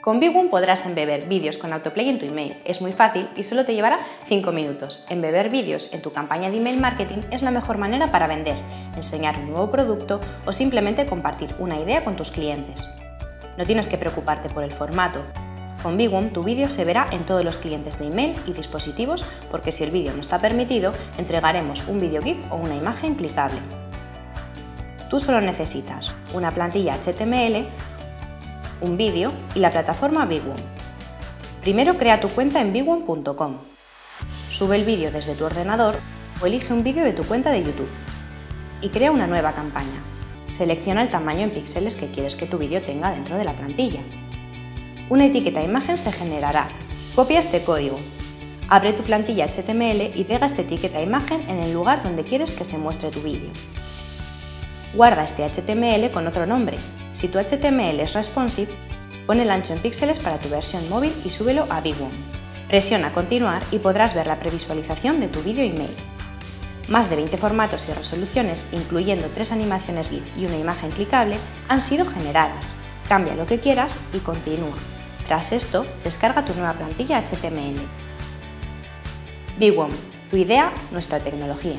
Con Bigwon podrás embeber vídeos con autoplay en tu email. Es muy fácil y solo te llevará 5 minutos. Embeber vídeos en tu campaña de email marketing es la mejor manera para vender, enseñar un nuevo producto o simplemente compartir una idea con tus clientes. No tienes que preocuparte por el formato. Con Bigwon tu vídeo se verá en todos los clientes de email y dispositivos porque si el vídeo no está permitido, entregaremos un vídeo GIF o una imagen clicable. Tú solo necesitas una plantilla HTML, un vídeo y la plataforma Bigwon. Primero crea tu cuenta en bigwon.com. Sube el vídeo desde tu ordenador o elige un vídeo de tu cuenta de YouTube. Y crea una nueva campaña. Selecciona el tamaño en píxeles que quieres que tu vídeo tenga dentro de la plantilla. Una etiqueta imagen se generará. Copia este código. Abre tu plantilla HTML y pega esta etiqueta imagen en el lugar donde quieres que se muestre tu vídeo. Guarda este HTML con otro nombre. Si tu HTML es responsive, pon el ancho en píxeles para tu versión móvil y súbelo a Big One. Presiona Continuar y podrás ver la previsualización de tu vídeo email. Más de 20 formatos y resoluciones, incluyendo tres animaciones GIF y una imagen clicable, han sido generadas. Cambia lo que quieras y continúa. Tras esto, descarga tu nueva plantilla HTML. Big One, tu idea, nuestra tecnología.